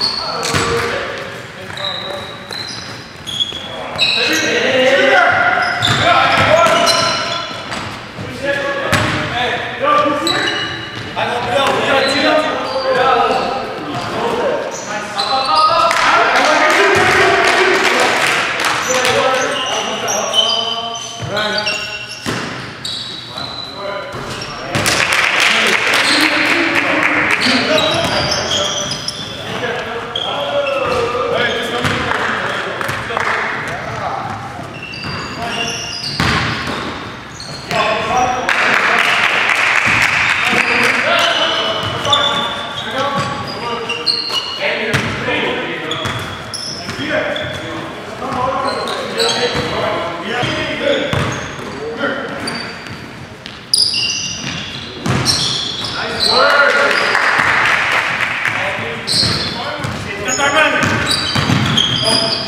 Thank you. Herman! Oh.